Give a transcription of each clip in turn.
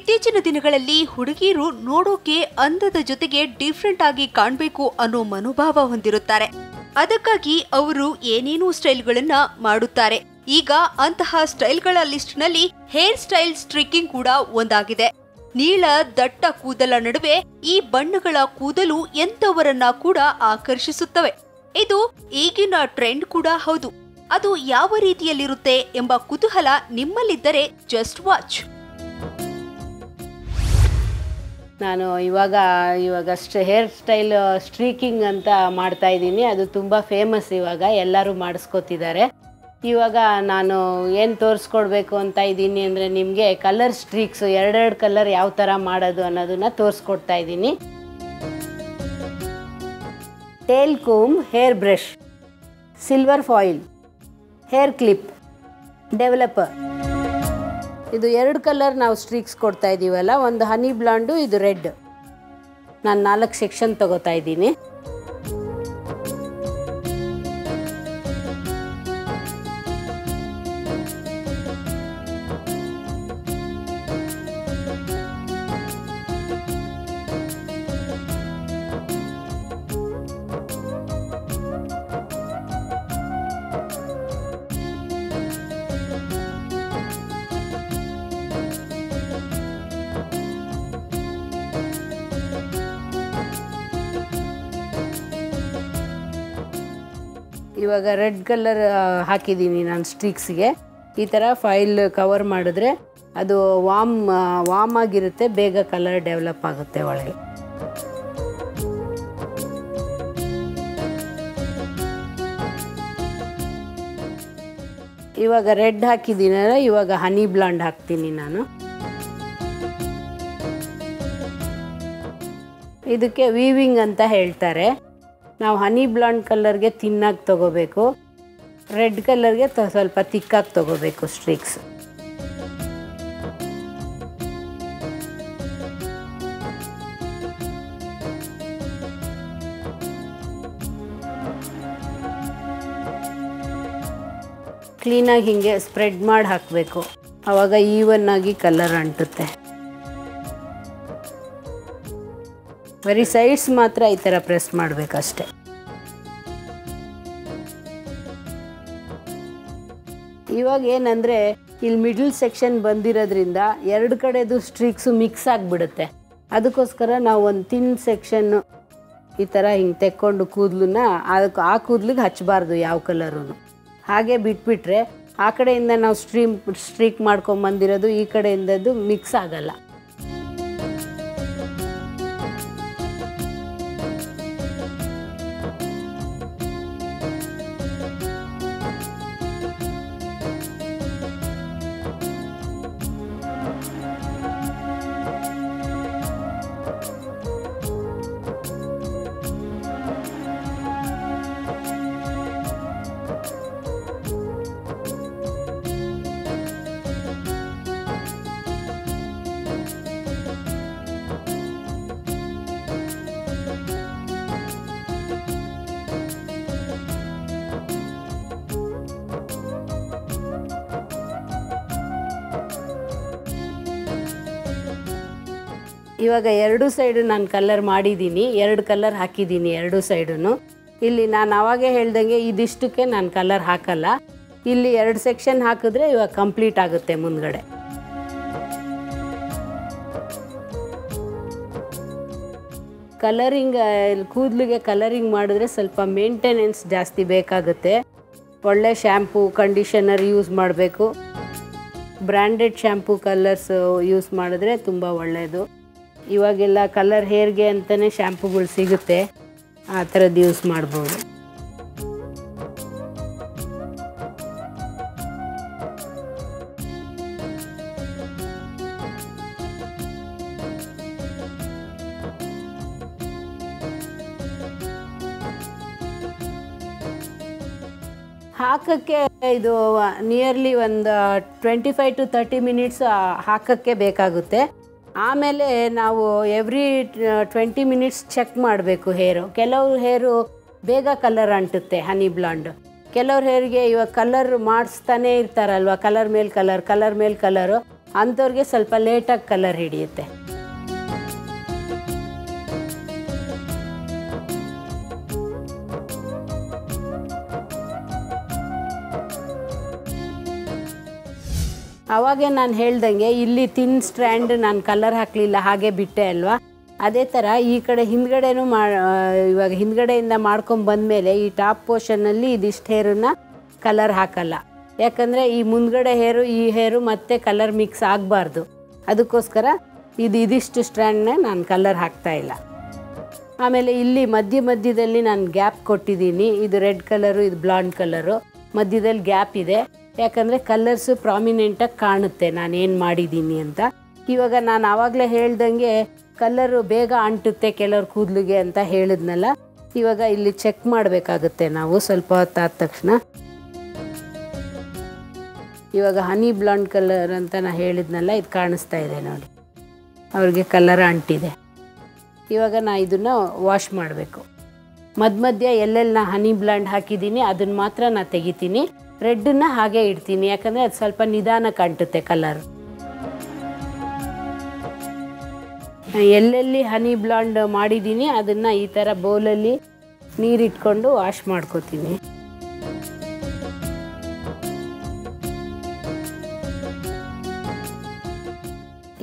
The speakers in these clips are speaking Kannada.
ಇತ್ತೀಚಿನ ದಿನಗಳಲ್ಲಿ ಹುಡುಗಿಯರು ನೋಡೋಕೆ ಅಂದದ ಜೊತೆಗೆ ಡಿಫ್ರೆಂಟ್ ಆಗಿ ಕಾಣಬೇಕು ಅನ್ನೋ ಮನೋಭಾವ ಹೊಂದಿರುತ್ತಾರೆ. ಅದಕ್ಕಾಗಿ ಅವರು ಏನೇನೋ ಸ್ಟೈಲ್ಗಳನ್ನ ಮಾಡುತ್ತಾರೆ. ಈಗ ಅಂತಹ ಸ್ಟೈಲ್ಗಳ ಲಿಸ್ಟ್ನಲ್ಲಿ ಹೇರ್ ಸ್ಟೈಲ್ ಸ್ಟ್ರಿಕ್ಕಿಂಗ್ ಕೂಡ ಒಂದಾಗಿದೆ. ನೀಳ, ದಟ್ಟ ಕೂದಲ ನಡುವೆ ಈ ಬಣ್ಣಗಳ ಕೂದಲು ಎಂತವರನ್ನ ಕೂಡ ಆಕರ್ಷಿಸುತ್ತವೆ. ಇದು ಈಗಿನ ಟ್ರೆಂಡ್ ಕೂಡ ಹೌದು. ಅದು ಯಾವ ರೀತಿಯಲ್ಲಿರುತ್ತೆ ಎಂಬ ಕುತೂಹಲ ನಿಮ್ಮಲ್ಲಿದ್ದರೆ ಜಸ್ಟ್ ವಾಚ್ ನಾನು ಇವಾಗ ಇವಾಗ ಸ್ಟ ಹೇರ್ ಸ್ಟೈಲ್, ಸ್ಟ್ರೀಕಿಂಗ್ ಅಂತ ಮಾಡ್ತಾ ಇದ್ದೀನಿ. ಅದು ತುಂಬ ಫೇಮಸ್ ಇವಾಗ, ಎಲ್ಲರೂ ಮಾಡಿಸ್ಕೊತಿದ್ದಾರೆ. ಇವಾಗ ನಾನು ಏನು ತೋರಿಸ್ಕೊಡ್ಬೇಕು ಅಂತ ಇದ್ದೀನಿ ಅಂದರೆ ನಿಮಗೆ ಕಲರ್ ಸ್ಟ್ರೀಕ್ಸ್ ಎರಡೆರಡು ಕಲರ್ ಯಾವ ಥರ ಮಾಡೋದು ಅನ್ನೋದನ್ನು ತೋರಿಸ್ಕೊಡ್ತಾ ಇದ್ದೀನಿ. Tail comb hair brush silver foil hair clip developer ಇದು ಎರಡು ಕಲರ್ ನಾವು ಸ್ಟ್ರೀಕ್ಸ್ ಕೊಡ್ತಾ ಇದ್ದೀವಲ್ಲ ಒಂದು ಹನಿ ಬ್ಲಾಂಡು, ಇದು ರೆಡ್. ನಾನು ನಾಲ್ಕು ಸೆಕ್ಷನ್ ತಗೋತಾ ಇದ್ದೀನಿ. ಇವಾಗ ರೆಡ್ ಕಲರ್ ಹಾಕಿದ್ದೀನಿ ನಾನು ಸ್ಟಿಕ್ಸ್ಗೆ. ಈ ಥರ ಫೈಲ್ ಕವರ್ ಮಾಡಿದ್ರೆ ಅದು ವಾಮ್ ವಾಮ್ ಆಗಿರುತ್ತೆ, ಬೇಗ ಕಲರ್ ಡೆವಲಪ್ ಆಗುತ್ತೆ ಒಳಗೆ. ಇವಾಗ ರೆಡ್ ಹಾಕಿದ್ದೀನಲ್ಲ ಇವಾಗ ಹನಿ ಬ್ಲಾಂಡ್ ಹಾಕ್ತೀನಿ ನಾನು. ಇದಕ್ಕೆ ವೀವಿಂಗ್ ಅಂತ ಹೇಳ್ತಾರೆ. ನಾವು ಹನಿ ಬ್ಲಾಂಡ್ ಕಲರ್ಗೆ ತಿನ್ನಾಗಿ ತಗೋಬೇಕು. ರೆಡ್ ಕಲರ್ಗೆ ಸ್ವಲ್ಪ ತಿಕ್ಕಾಗಿ ತಗೋಬೇಕು ಸ್ಟ್ರಿಕ್ಸ್. ಕ್ಲೀನಾಗಿ ಹಿಂಗೆ ಸ್ಪ್ರೆಡ್ ಮಾಡಿ ಹಾಕಬೇಕು. ಆವಾಗ ಈವನ್ ಆಗಿ ಕಲರ್ ಅಂಟುತ್ತೆ. ಬರೀ ಸೈಡ್ಸ್ ಮಾತ್ರ ಈ ಥರ ಪ್ರೆಸ್ ಮಾಡಬೇಕಷ್ಟೆ. ಇವಾಗ ಏನಂದರೆ, ಇಲ್ಲಿ ಮಿಡ್ಲ್ ಸೆಕ್ಷನ್ ಬಂದಿರೋದ್ರಿಂದ ಎರಡು ಕಡೆದು ಸ್ಟ್ರಿಕ್ಸು ಮಿಕ್ಸ್ ಆಗಿಬಿಡುತ್ತೆ. ಅದಕ್ಕೋಸ್ಕರ ನಾವು ಒಂದು ತಿನ್ ಸೆಕ್ಷನ್ನು ಈ ಥರ ಹಿಂಗೆ ತೆಕ್ಕೊಂಡು ಕೂದಲನ್ನ ಅದಕ್ಕೆ ಆ ಕೂದಲಿಗೆ ಹಚ್ಚಬಾರ್ದು ಯಾವ ಕಲರೂ ಹಾಗೆ ಬಿಟ್ಬಿಟ್ರೆ ಆ ಕಡೆಯಿಂದ ನಾವು ಸ್ಟ್ರೀಮ್ ಸ್ಟ್ರೀಕ್ ಮಾಡ್ಕೊಂಬಂದಿರೋದು ಈ ಕಡೆಯಿಂದದ್ದು ಮಿಕ್ಸ್ ಆಗಲ್ಲ. ಇವಾಗ ಎರಡು ಸೈಡು ನಾನು ಕಲರ್ ಮಾಡಿದ್ದೀನಿ ಎರಡು ಕಲರ್ ಹಾಕಿದ್ದೀನಿ ಎರಡು ಸೈಡೂ ಇಲ್ಲಿ ನಾನು ಅವಾಗೇ ಹೇಳ್ದಂಗೆ ಇದಿಷ್ಟಕ್ಕೆ ನಾನು ಕಲರ್ ಹಾಕಲ್ಲ. ಇಲ್ಲಿ ಎರಡು ಸೆಕ್ಷನ್ ಹಾಕಿದ್ರೆ ಇವಾಗ ಕಂಪ್ಲೀಟ್ ಆಗುತ್ತೆ ಮುಂದ್ಗಡೆ. ಕಲರಿಂಗ್ ಕೂದಲಿಗೆ ಕಲರಿಂಗ್ ಮಾಡಿದ್ರೆ ಸ್ವಲ್ಪ ಮೇಂಟೆನೆನ್ಸ್ ಜಾಸ್ತಿ ಬೇಕಾಗುತ್ತೆ. ಒಳ್ಳೆ ಶ್ಯಾಂಪೂ ಕಂಡೀಷನರ್ ಯೂಸ್ ಮಾಡಬೇಕು. ಬ್ರ್ಯಾಂಡೆಡ್ ಶ್ಯಾಂಪೂ ಕಲರ್ಸ್ ಯೂಸ್ ಮಾಡಿದ್ರೆ ತುಂಬ ಒಳ್ಳೆಯದು ಇವಾಗೆಲ್ಲ ಕಲರ್ ಹೇರ್ಗೆ ಅಂತಲೇ ಶ್ಯಾಂಪುಗಳು ಸಿಗುತ್ತೆ. ಆ ಥರದ್ದು ಯೂಸ್ ಮಾಡ್ಬೋದು. ಹಾಕೋಕ್ಕೆ ಇದು ನಿಯರ್ಲಿ ಒಂದು twenty five to thirty minutes ಹಾಕೋಕ್ಕೆ ಬೇಕಾಗುತ್ತೆ. ಆಮೇಲೆ ನಾವು ಎವ್ರಿ ಟ್ವೆಂಟಿ ಮಿನಿಟ್ಸ್ ಚೆಕ್ ಮಾಡಬೇಕು ಹೇರು ಕೆಲವ್ರು ಹೇರು ಬೇಗ ಕಲರ್ ಅಂಟುತ್ತೆ ಹನಿ ಬ್ಲಾಂಡ್ ಕೆಲವ್ರ ಹೇರಿಗೆ ಇವಾಗ ಕಲರ್ ಮಾಡಿಸ್ತಾನೆ ಇರ್ತಾರಲ್ವ ಕಲರ್ ಮೇಲೆ ಕಲರ್ ಕಲರ್ ಮೇಲೆ ಕಲರು ಅಂಥವ್ರಿಗೆ ಸ್ವಲ್ಪ ಲೇಟಾಗಿ ಕಲರ್ ಹಿಡಿಯುತ್ತೆ. ಅವಾಗೆ ನಾನು ಹೇಳ್ದಂಗೆ, ಇಲ್ಲಿ ತಿನ್ ಸ್ಟ್ರ್ಯಾಂಡ್ ನಾನು ಕಲರ್ ಹಾಕಲಿಲ್ಲ, ಹಾಗೆ ಬಿಟ್ಟೆ ಅಲ್ವಾ? ಅದೇ ಥರ ಈ ಕಡೆ ಹಿಂದ್ಗಡೆನೂ ಮಾ ಇವಾಗ ಹಿಂದ್ಗಡೆಯಿಂದ ಮಾಡ್ಕೊಂಡು ಬಂದಮೇಲೆ ಈ ಟಾಪ್ ಪೋರ್ಷನ್ನಲ್ಲಿ ಇದಿಷ್ಟು ಹೇರನ್ನ ಕಲರ್ ಹಾಕಲ್ಲ. ಯಾಕಂದರೆ ಈ ಮುಂದ್ಗಡೆ ಹೇರು ಈ ಹೇರು ಮತ್ತೆ ಕಲರ್ ಮಿಕ್ಸ್ ಆಗಬಾರ್ದು. ಅದಕ್ಕೋಸ್ಕರ ಇದು ಇದಿಷ್ಟು ಸ್ಟ್ರ್ಯಾಂಡ್ನ ನಾನು ಕಲರ್ ಹಾಕ್ತಾ ಇಲ್ಲ. ಆಮೇಲೆ ಇಲ್ಲಿ ಮಧ್ಯ ಮಧ್ಯದಲ್ಲಿ ನಾನು ಗ್ಯಾಪ್ ಕೊಟ್ಟಿದ್ದೀನಿ. ಇದು ರೆಡ್ ಕಲರು ಇದು ಬ್ಲಾಂಡ್ ಕಲರು ಮಧ್ಯದಲ್ಲಿ ಗ್ಯಾಪ್ ಇದೆ. ಯಾಕಂದರೆ ಕಲರ್ಸು ಪ್ರಾಮಿನೆಂಟಾಗಿ ಕಾಣುತ್ತೆ. ನಾನು ಏನು ಮಾಡಿದ್ದೀನಿ ಅಂತ. ಇವಾಗ ನಾನು ಆವಾಗಲೇ ಹೇಳ್ದಂಗೆ ಕಲರು ಬೇಗ ಅಂಟುತ್ತೆ ಕೆಲವ್ರ ಕೂದಲಿಗೆ ಅಂತ ಹೇಳಿದ್ನಲ್ಲ. ಇವಾಗ ಇಲ್ಲಿ ಚೆಕ್ ಮಾಡಬೇಕಾಗುತ್ತೆ ನಾವು ಸ್ವಲ್ಪ ಹೊತ್ತಾದ ತಕ್ಷಣ. ಇವಾಗ ಹನಿ ಬ್ಲಾಂಡ್ ಕಲರ್ ಅಂತ ನಾನು ಹೇಳಿದ್ನಲ್ಲ, ಇದು ಕಾಣಿಸ್ತಾ ಇದೆ ನೋಡಿ. ಅವ್ರಿಗೆ ಕಲರ್ ಅಂಟಿದೆ. ಇವಾಗ ನಾ ಇದನ್ನು ವಾಶ್ ಮಾಡಬೇಕು. ಮಧ್ಯ ಮಧ್ಯ ಎಲ್ಲೆಲ್ಲಿ ನಾ ಹನಿ ಬ್ಲಾಂಡ್ ಹಾಕಿದ್ದೀನಿ ಅದನ್ನು ಮಾತ್ರ ನಾ ತೆಗಿತೀನಿ. ರೆಡ್ಡನ್ನ ಹಾಗೆ ಇಡ್ತೀನಿ, ಯಾಕಂದರೆ ಅದು ಸ್ವಲ್ಪ ನಿಧಾನ ಅಂಟುತ್ತೆ ಕಲರ್ ಎಲ್ಲೆಲ್ಲಿ ಹನಿ ಬ್ಲಾಂಡ್ ಮಾಡಿದ್ದೀನಿ, ಅದನ್ನು ಈ ಥರ ಬೌಲಲ್ಲಿ ನೀರಿಟ್ಕೊಂಡು ವಾಶ್ ಮಾಡ್ಕೋತೀನಿ.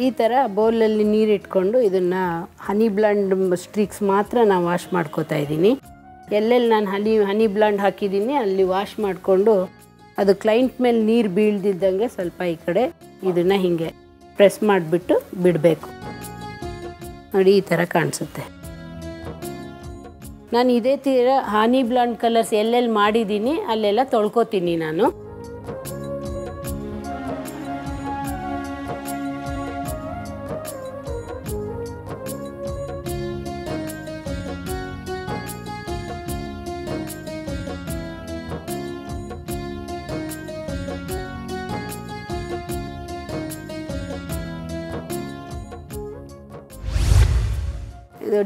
ಈ ಥರ ಬೌಲಲ್ಲಿ ನೀರಿಟ್ಕೊಂಡು ಇದನ್ನು ಹನಿ ಬ್ಲಾಂಡ್ ಸ್ಟ್ರೀಕ್ಸ್ ಮಾತ್ರ ನಾನು ವಾಶ್ ಮಾಡ್ಕೋತಾ ಇದ್ದೀನಿ. ಎಲ್ಲೆಲ್ಲಿ ನಾನು ಹನಿ ಹನಿ ಬ್ಲಾಂಡ್ ಹಾಕಿದ್ದೀನಿ, ಅಲ್ಲಿ ವಾಶ್ ಮಾಡಿಕೊಂಡು ಅದು ಕ್ಲೈಂಟ್ ಮೇಲೆ ನೀರು ಬೀಳ್ದಿದ್ದಂಗೆ ಸ್ವಲ್ಪ ಈ ಕಡೆ ಇದನ್ನು ಹೀಗೆ ಪ್ರೆಸ್ ಮಾಡಿಬಿಟ್ಟು ಬಿಡಬೇಕು. ನೋಡಿ ಈ ಥರ ಕಾಣಿಸುತ್ತೆ. ನಾನು ಇದೇ ತೀರ ಹಾನಿ ಬ್ಲಾಂಡ್ ಕಲರ್ಸ್ ಎಲ್ಲೆಲ್ಲಿ ಮಾಡಿದ್ದೀನಿ ಅಲ್ಲೆಲ್ಲ ತೊಳ್ಕೊತೀನಿ ನಾನು.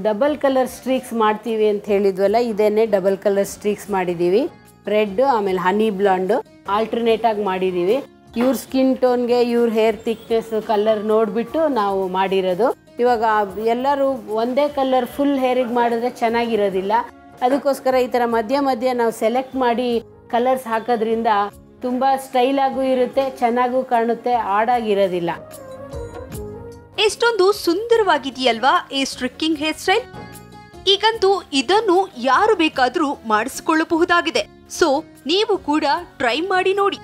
ಡಬಲ್ ಕಲರ್ ಸ್ಟ್ರೀಕ್ಸ್ ಮಾಡ್ತೀವಿ ಅಂತ ಹೇಳಿದ್ವಲ್ಲ ಇದೇನೆ ಡಬಲ್ ಕಲರ್ ಸ್ಟ್ರೀಕ್ಸ್ ಮಾಡಿದ್ದೀವಿ ರೆಡ್ ಆಮೇಲೆ ಹನಿ ಬ್ಲಾಂಡು ಆಲ್ಟರ್ನೇಟ್ ಆಗಿ ಮಾಡಿದ್ದೀವಿ ಇವ್ರ ಸ್ಕಿನ್ ಟೋನ್ಗೆ ಇವ್ರ ಹೇರ್ ಥಿಕ್ನೆಸ್ ಕಲರ್ ನೋಡಿಬಿಟ್ಟು ನಾವು ಮಾಡಿರೋದು. ಇವಾಗ ಎಲ್ಲರೂ ಒಂದೇ ಕಲರ್ ಫುಲ್ ಹೇರಿಗೆ ಮಾಡಿದ್ರೆ ಚೆನ್ನಾಗಿರೋದಿಲ್ಲ. ಅದಕ್ಕೋಸ್ಕರ ಈ ಥರ ಮಧ್ಯ ಮಧ್ಯ ನಾವು ಸೆಲೆಕ್ಟ್ ಮಾಡಿ ಕಲರ್ಸ್ ಹಾಕೋದ್ರಿಂದ ತುಂಬ ಸ್ಟೈಲಾಗೂ ಇರುತ್ತೆ, ಚೆನ್ನಾಗೂ ಕಾಣುತ್ತೆ ಆಡಾಗಿರೋದಿಲ್ಲ ಎಷ್ಟೊಂದು ಸುಂದರವಾಗಿದೆಯಲ್ವಾ ಈ ಸ್ಟ್ರಿಕ್ಕಿಂಗ್ ಹೇರ್ ಸ್ಟೈಲ್? ಈಗಂತೂ ಇದನ್ನು ಯಾರು ಬೇಕಾದರೂ ಮಾಡಿಸಿಕೊಳ್ಳಬಹುದಾಗಿದೆ. ಸೊ ನೀವು ಕೂಡ ಟ್ರೈ ಮಾಡಿ ನೋಡಿ.